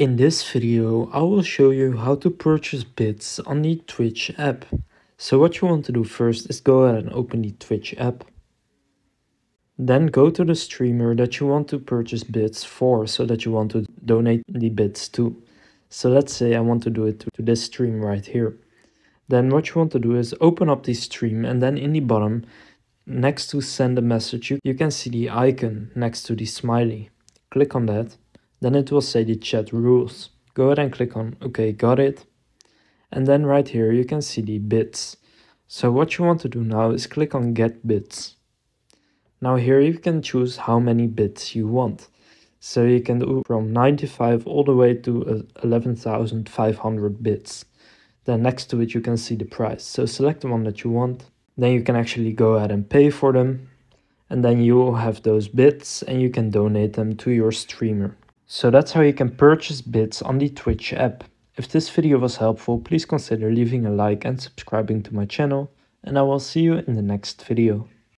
In this video, I will show you how to purchase bits on the Twitch app. So what you want to do first is go ahead and open the Twitch app. Then go to the streamer that you want to purchase bits for so that you want to donate the bits to. So let's say I want to do it to this stream right here. Then what you want to do is open up the stream and then in the bottom next to send a message you, you can see the icon next to the smiley. Click on that then it will say the chat rules. Go ahead and click on OK, got it. And then right here you can see the bits. So what you want to do now is click on get bits. Now here you can choose how many bits you want. So you can do from 95 all the way to uh, 11,500 bits. Then next to it you can see the price. So select the one that you want. Then you can actually go ahead and pay for them. And then you will have those bits and you can donate them to your streamer. So that's how you can purchase bits on the Twitch app. If this video was helpful, please consider leaving a like and subscribing to my channel, and I will see you in the next video.